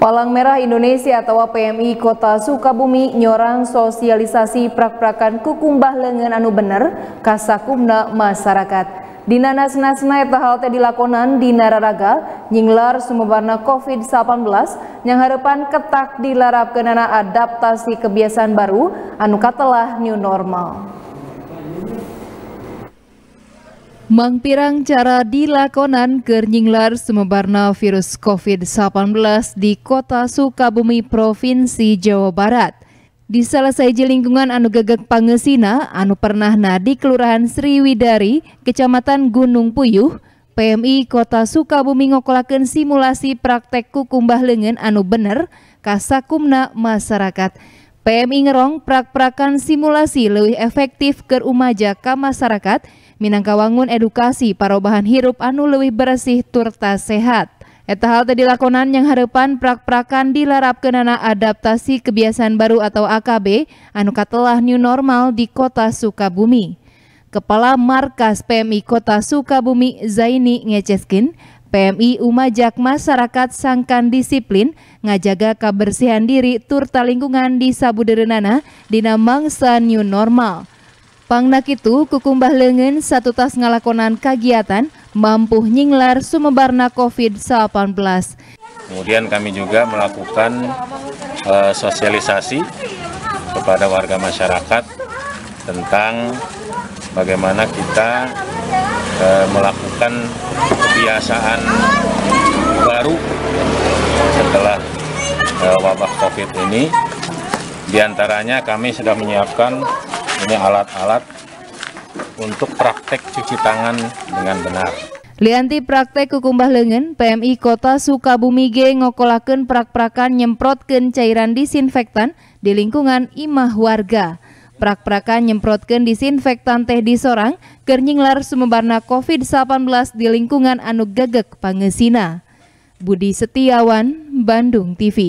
Palang Merah Indonesia atau PMI Kota Sukabumi nyorang sosialisasi prak-prakan kukumbah lengan anu bener kasakumna masyarakat. Dina nasna-nasna eta hal teh dilakonan di Nararaga nyinglar sumebarna COVID-19 yang harapan ketak dilarapkeunana adaptasi kebiasaan baru anu katelah new normal. Mangpirang cara dilakonan kernyinglar semebarna virus COVID-19 di kota Sukabumi, Provinsi Jawa Barat. Di salah satu lingkungan anu gegek pangesina, anu pernah na di Kelurahan Sriwidari, Kecamatan Gunung Puyuh, PMI Kota Sukabumi ngokolakan simulasi praktek kukumbah lengan anu bener kasakumna masyarakat. PMI ngerong prak-prakan simulasi lebih efektif ke umaja ka masyarakat minangka wangun edukasi parobahan hirup anu lebih bersih turta sehat. Eta hal tadi lakonan yang harapan prak-prakan dilarapkeunana adaptasi kebiasaan baru atau AKB anu katelah new normal di kota Sukabumi. Kepala Markas PMI Kota Sukabumi Zaini ngeceskin, PMI umajak masyarakat sangkan disiplin ngajaga kebersihan diri turta lingkungan di sabuderenana dina mangsa new normal. Pangnak itu kukumbah lengan satu tas ngalakonan kegiatan mampu nyinglar sumebarna COVID-19. Kemudian kami juga melakukan uh, sosialisasi kepada warga masyarakat tentang bagaimana kita uh, melakukan kebiasaan baru setelah uh, wabah COVID ini. Di antaranya kami sudah menyiapkan ini alat-alat untuk praktek cuci tangan dengan benar. Lianti praktek kukumbah lengan, PMI Kota Sukabumi G ngokolaken prak-prakan nyemprotken cairan disinfektan di lingkungan imah warga. Prak-prakan nyemprotken disinfektan teh di sorang, kernyinglar sumebarna COVID-19 di lingkungan anu gegek pangesina. Budi Setiawan, Bandung TV.